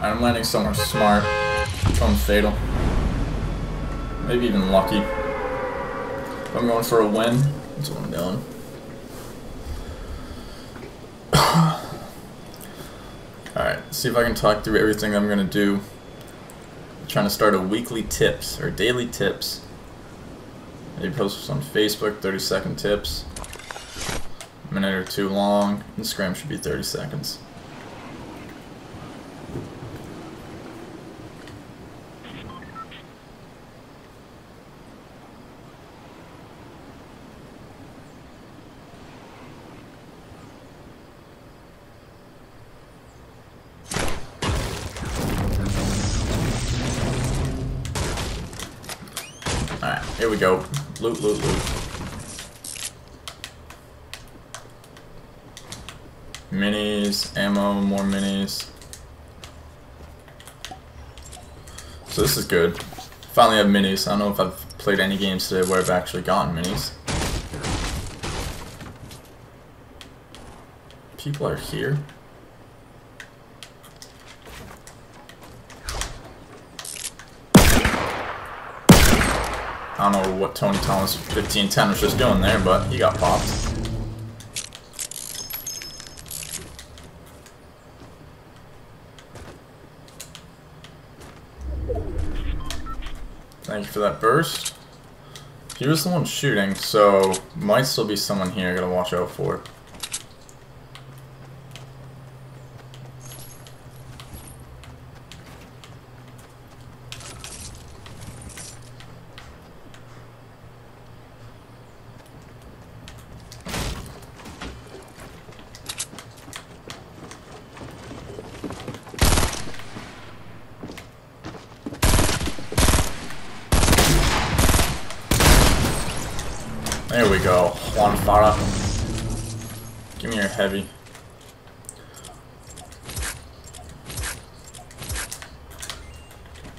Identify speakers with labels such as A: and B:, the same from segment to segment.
A: I'm landing somewhere smart. Going fatal. Maybe even lucky. If I'm going for a win, that's what I'm doing. Alright, see if I can talk through everything I'm going to do. I'm trying to start a weekly tips, or daily tips. Maybe post this on Facebook, 30 second tips. A minute or two long. Instagram should be 30 seconds. Alright, here we go. Loot, loot, loot. Minis, ammo, more minis. So this is good. Finally have minis. I don't know if I've played any games today where I've actually gotten minis. People are here. I don't know what Tony Thomas 1510 was just doing there, but he got popped. Thank you for that burst. He was the one shooting, so might still be someone here gotta watch out for. There we go, Juan Farah. Give me your heavy.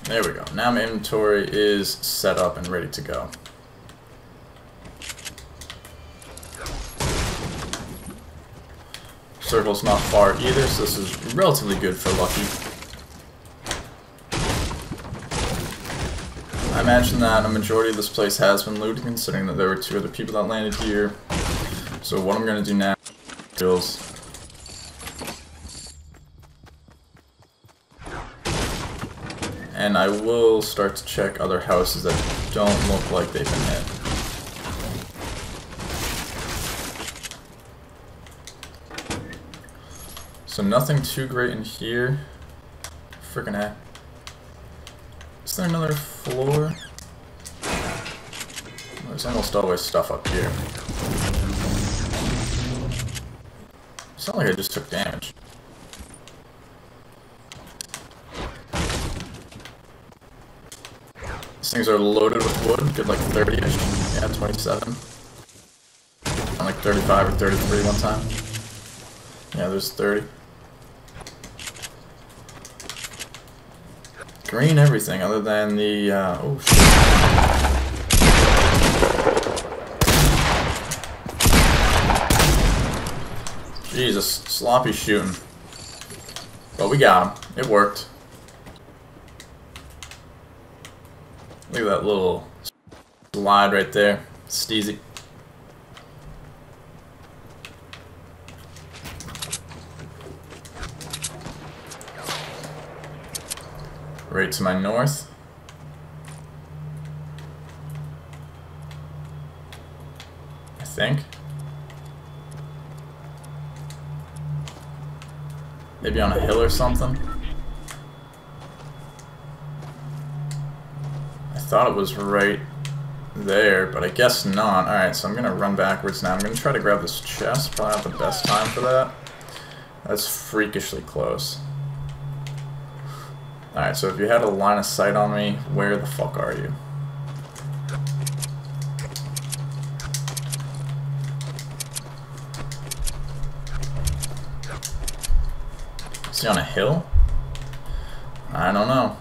A: There we go. Now my inventory is set up and ready to go. Circle's not far either, so this is relatively good for Lucky. I imagine that a majority of this place has been looted, considering that there were two other people that landed here. So what I'm to do now is... And I will start to check other houses that don't look like they've been hit. So nothing too great in here. Freaking heck. Is there another floor? There's almost always stuff up here. It's not like I just took damage. These things are loaded with wood, good like 30-ish. Yeah, 27. On like 35 or 33 one time. Yeah, there's 30. Green everything other than the, uh, oh shit. Jesus, sloppy shooting. But we got him. It worked. Look at that little slide right there. Steezy. Right to my north. I think. Maybe on a hill or something. I thought it was right there, but I guess not. Alright, so I'm gonna run backwards now. I'm gonna try to grab this chest. Probably not the best time for that. That's freakishly close. Alright, so if you had a line of sight on me, where the fuck are you? Is he on a hill? I don't know.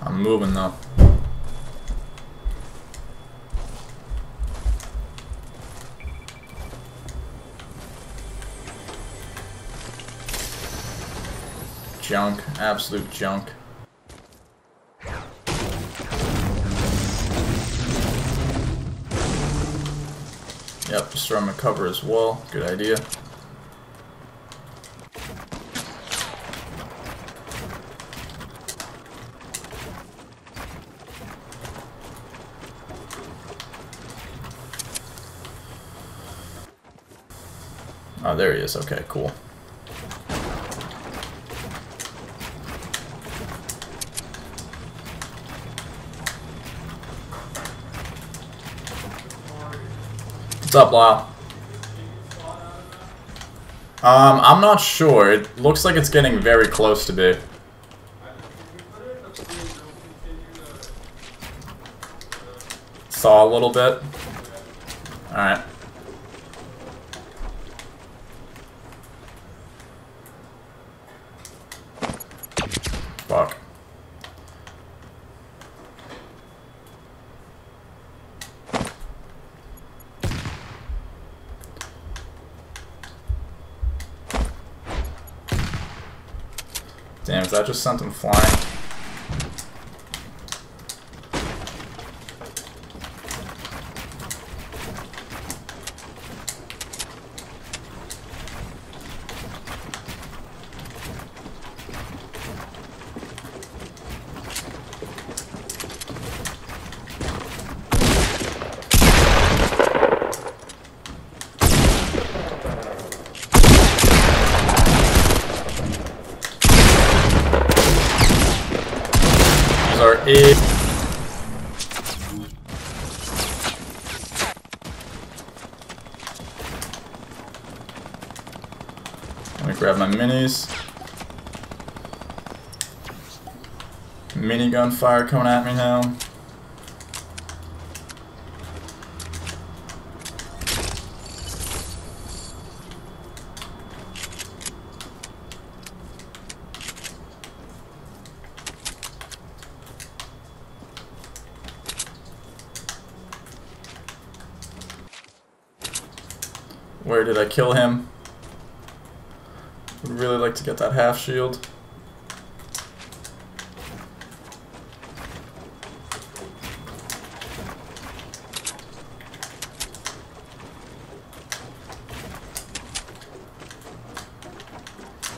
A: I'm moving though. Junk. Absolute junk. Yep, just destroy my cover as well. Good idea. Oh, there he is. Okay, cool. What's up, Lyle? Um, I'm not sure. It looks like it's getting very close to be. Saw a little bit. Alright. Fuck. Is that just sent him flying? It. Let me grab my minis. Minigun fire coming at me now. Did I kill him? Would really like to get that half shield.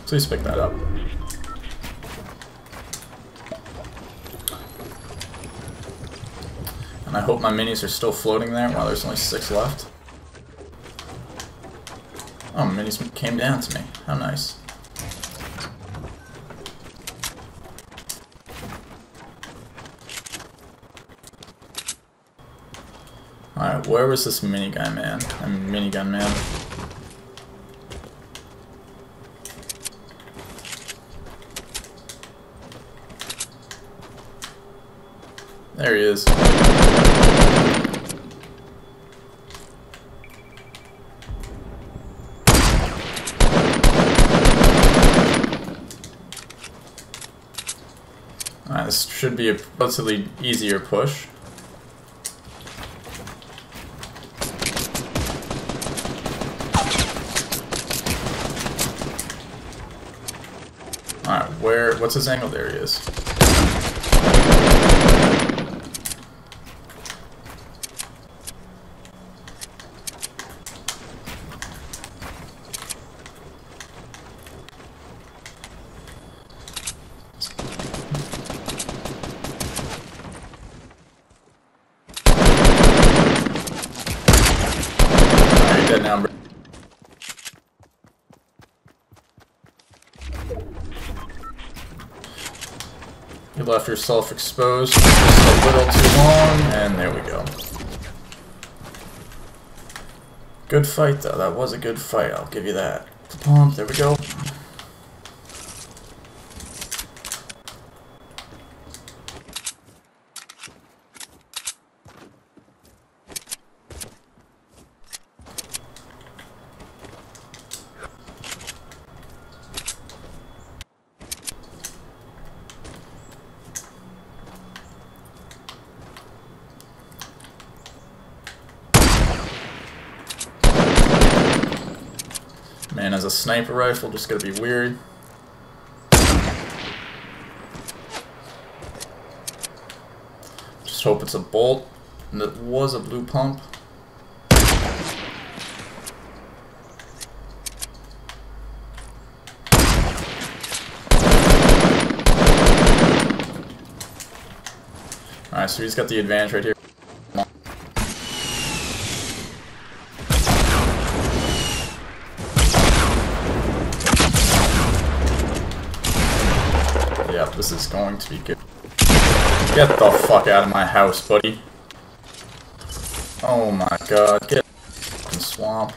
A: Please pick that up. And I hope my minis are still floating there while there's only six left. Oh, minis came down to me. How nice. Alright, where was this minigun man? I mean, minigun man. There he is. Alright, this should be a relatively easier push. Alright, where, what's his angle? There he is. Bro. You left yourself exposed just a little too long, and there we go. Good fight, though. That was a good fight. I'll give you that. Pump. There we go. And as a sniper rifle, just gonna be weird. Just hope it's a bolt. And it was a blue pump. Alright, so he's got the advantage right here. Good. Get the fuck out of my house, buddy. Oh my god, get in swamp.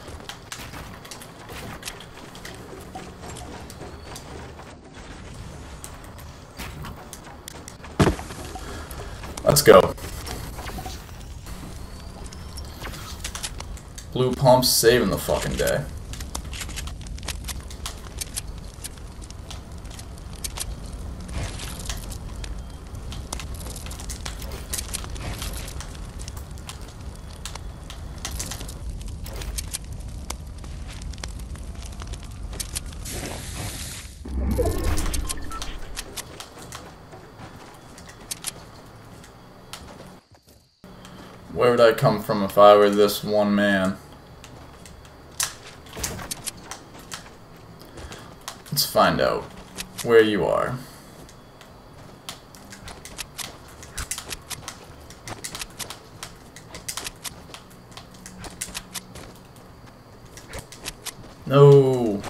A: Let's go. Blue pumps saving the fucking day. Where would I come from if I were this one man? Let's find out where you are. No.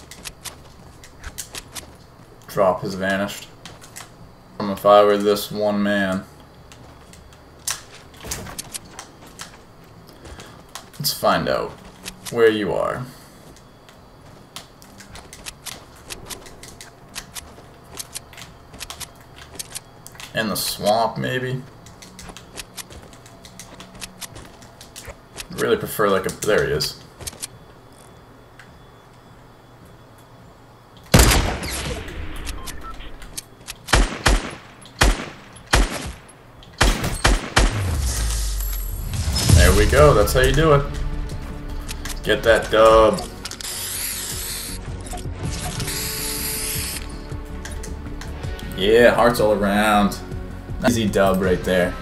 A: Drop has vanished. From if I were this one man. Let's find out where you are. In the swamp, maybe? Really prefer like a... There he is. Go, that's how you do it. Get that dub. Yeah, hearts all around. Easy dub right there.